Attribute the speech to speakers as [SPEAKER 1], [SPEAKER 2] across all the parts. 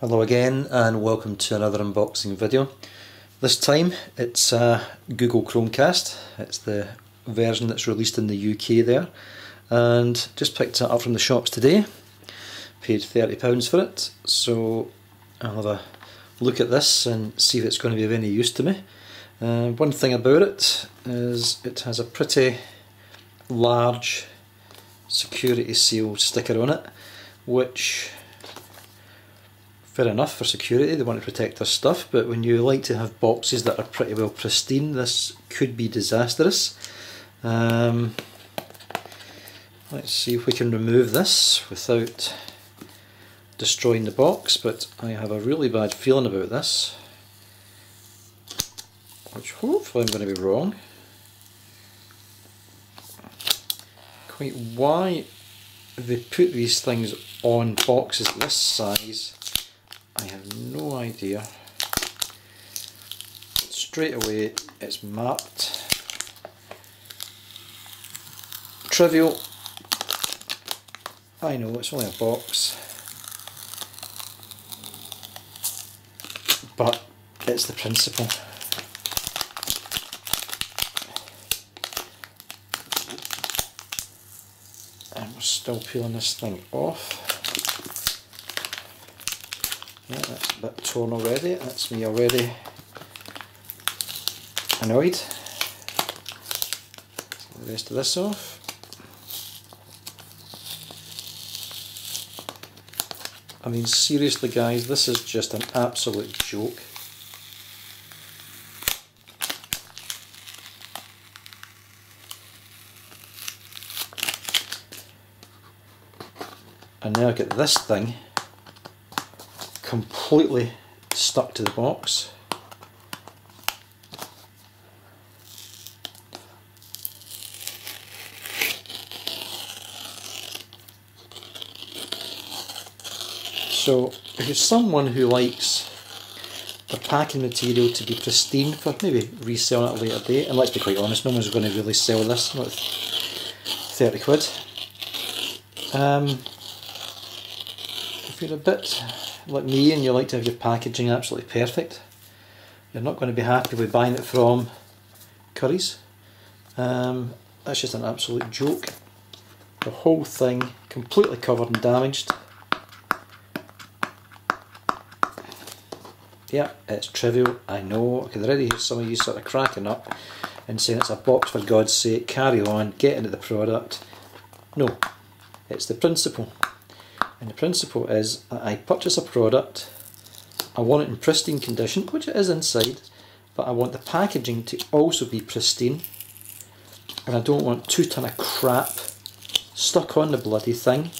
[SPEAKER 1] Hello again and welcome to another unboxing video. This time it's a Google Chromecast, it's the version that's released in the UK there and just picked it up from the shops today, paid £30 for it so I'll have a look at this and see if it's going to be of any use to me. Uh, one thing about it is it has a pretty large security seal sticker on it which fair enough for security, they want to protect their stuff, but when you like to have boxes that are pretty well pristine, this could be disastrous. Um, let's see if we can remove this without destroying the box, but I have a really bad feeling about this, which hopefully I'm going to be wrong. Quite why they put these things on boxes this size I have no idea. Straight away it's marked. Trivial. I know it's only a box. But it's the principle. And we're still peeling this thing off. Yeah, that's a bit torn already. That's me already annoyed. the rest of this off. I mean seriously guys, this is just an absolute joke. And now I get this thing completely stuck to the box. So if you're someone who likes the packing material to be pristine for maybe reselling at a later date, and let's be quite honest, no one's going to really sell this, not 30 quid. Um, if you're a bit like me and you like to have your packaging absolutely perfect, you're not going to be happy with buying it from Currys. Um, that's just an absolute joke. The whole thing completely covered and damaged. Yeah, it's trivial, I know. I can already hear some of you sort of cracking up and saying it's a box for God's sake, carry on, get into the product. No, it's the principle. And the principle is that I purchase a product, I want it in pristine condition, which it is inside, but I want the packaging to also be pristine. And I don't want two ton of crap stuck on the bloody thing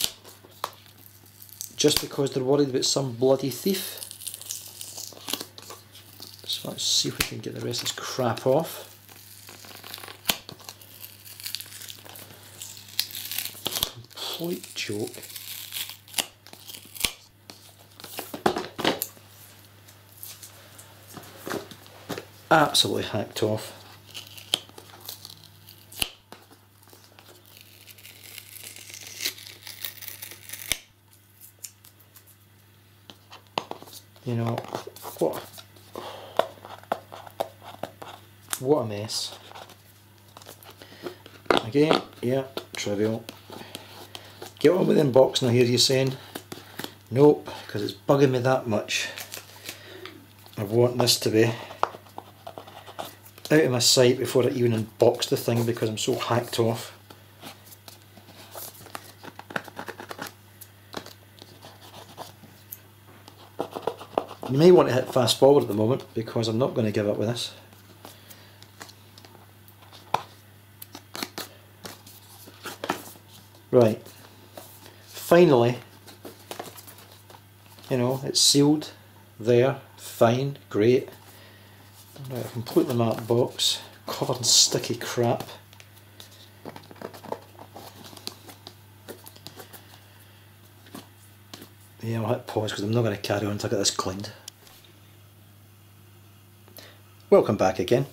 [SPEAKER 1] just because they're worried about some bloody thief. So let's see if we can get the rest of this crap off. Complete joke. Absolutely hacked off. You know, what, what a mess. Again, yeah, trivial. Get on with unboxing, I hear you saying. Nope, because it's bugging me that much. I want this to be out of my sight before I even unbox the thing because I'm so hacked off. You may want to hit fast forward at the moment because I'm not going to give up with this. Right, finally, you know, it's sealed there, fine, great. Right, a completely marked box, covered in sticky crap. Yeah, I'll hit pause because I'm not going to carry on until I get this cleaned. Welcome back again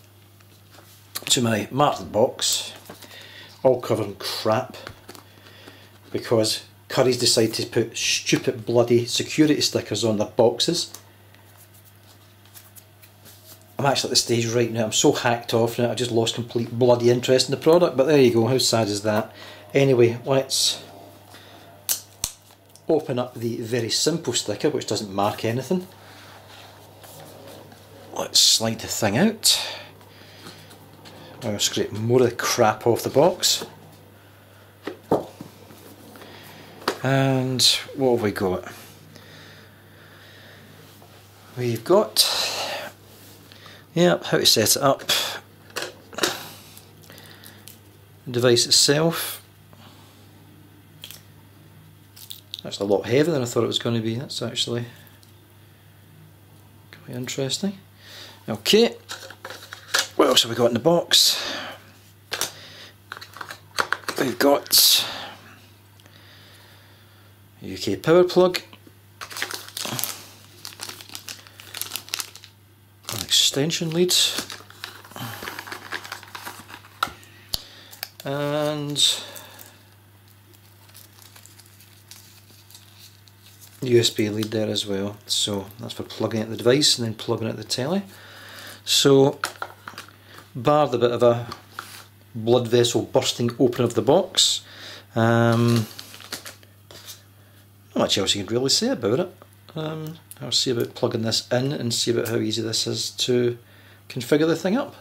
[SPEAKER 1] to my marked box, all covered in crap because Currys decide to put stupid bloody security stickers on their boxes. I'm actually at the stage right now, I'm so hacked off now, I just lost complete bloody interest in the product, but there you go, how sad is that? Anyway, let's open up the very simple sticker, which doesn't mark anything. Let's slide the thing out. I'll scrape more of the crap off the box. And what have we got? We've got, yeah, how to set it up. The device itself. That's a lot heavier than I thought it was going to be. That's actually quite interesting. Okay, what else have we got in the box? We've got UK power plug, an extension leads and USB lead there as well. So that's for plugging in the device and then plugging in the telly. So, bar the bit of a blood vessel bursting open of the box, um, not much else you can really say about it. Um, I'll see about plugging this in and see about how easy this is to configure the thing up.